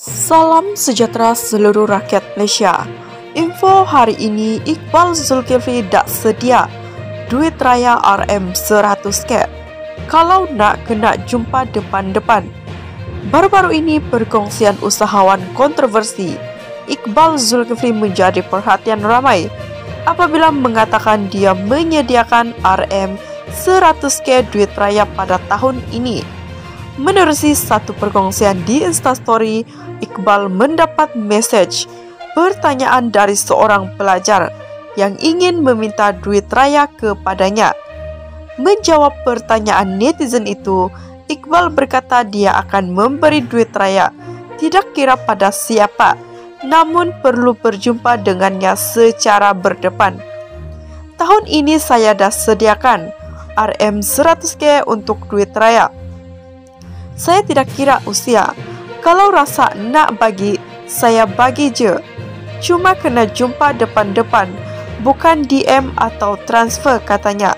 Salam sejahtera seluruh rakyat Malaysia. Info hari ini Iqbal Zulkifli tak sedia duit raya RM 100k. Kalau nak kena jumpa depan-depan. Baru-baru ini perkongsian usahawan kontroversi Iqbal Zulkifli menjadi perhatian ramai apabila mengatakan dia menyediakan RM 100k duit raya pada tahun ini. Menerusi satu perkongsian di Instastory, Iqbal mendapat message pertanyaan dari seorang pelajar yang ingin meminta duit raya kepadanya. Menjawab pertanyaan netizen itu, Iqbal berkata dia akan memberi duit raya tidak kira pada siapa, namun perlu berjumpa dengannya secara berdepan. Tahun ini saya dah sediakan RM 100k untuk duit raya. Saya tidak kira usia. Kalau rasa nak bagi, saya bagi je. Cuma kena jumpa depan-depan, bukan DM atau transfer katanya.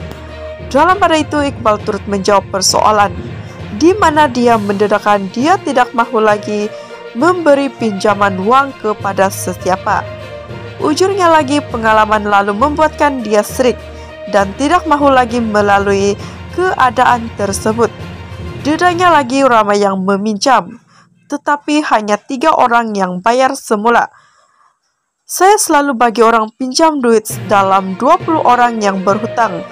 Dalam pada itu, Iqbal turut menjawab persoalan di mana dia mendedahkan dia tidak mahu lagi memberi pinjaman wang kepada sesiapa. Ujurnya lagi pengalaman lalu membuatkan dia serik dan tidak mahu lagi melalui keadaan tersebut. Dedanya lagi ramai yang meminjam, tetapi hanya tiga orang yang bayar semula. Saya selalu bagi orang pinjam duit dalam 20 orang yang berhutang.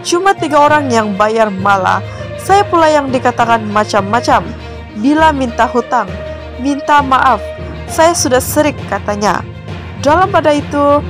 Cuma tiga orang yang bayar malah, saya pula yang dikatakan macam-macam. Bila minta hutang, minta maaf, saya sudah serik katanya. Dalam pada itu,